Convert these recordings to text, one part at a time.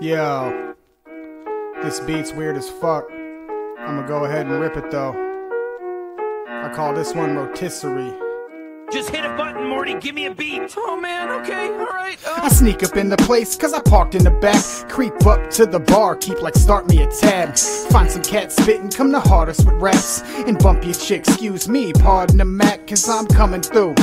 Yo, this beat's weird as fuck. I'm gonna go ahead and rip it though. I call this one rotisserie. Just hit a button, Morty. Give me a beat. Oh man, okay, alright. I sneak up in the place cause I parked in the back. Creep up to the bar, keep like start me a tab. Find some cat spittin', come the hardest with raps. And bump your chick, excuse me, pardon the Mac, cause I'm coming through.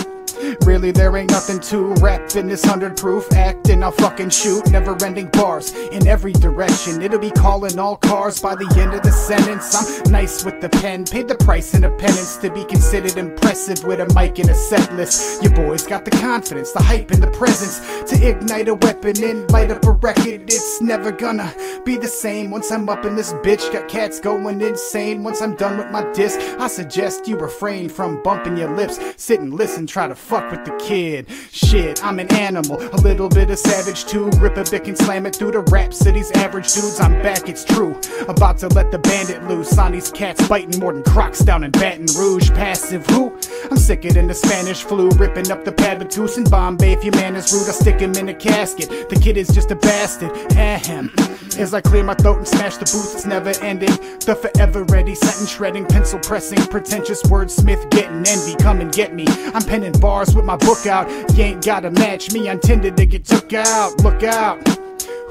Really, there ain't nothing to rap in this hundred proof act, and I'll fucking shoot never ending bars in every direction. It'll be calling all cars by the end of the sentence. I'm nice with the pen, paid the price in a penance to be considered impressive with a mic and a set list. Your boys got the confidence, the hype, and the presence to ignite a weapon and light up a record. It's never gonna be the same once I'm up in this bitch. Got cats going insane once I'm done with my disc. I suggest you refrain from bumping your lips, sit and listen, try to fuck with the kid. Shit, I'm an animal, a little bit of savage too. Rip a bick and slam it through the rap city's average dudes. I'm back, it's true. About to let the bandit loose on these cats biting more than crocs down in Baton Rouge. Passive who? I'm sicker than the Spanish flu, ripping up the Pabatus in Bombay. If your man is rude, I stick him in a casket. The kid is just a bastard. Ahem. As I clear my throat and smash the booth, it's never ending. The forever ready sentence shredding, pencil pressing, pretentious wordsmith getting envy. Come and get me. I'm penning bars with my book out. You ain't gotta match me. I intended to get took out. Look out.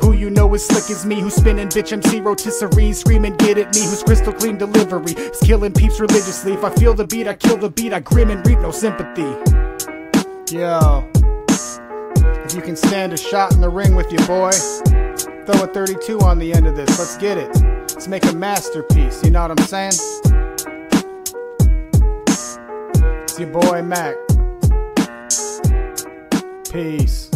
Who you know is slick as me, who's spinning bitch MC rotisserie, screaming get at me, who's crystal clean delivery, is killing peeps religiously. If I feel the beat, I kill the beat, I grin and reap no sympathy. Yo, if you can stand a shot in the ring with your boy, throw a 32 on the end of this. Let's get it. Let's make a masterpiece. You know what I'm saying? It's your boy Mac. Peace.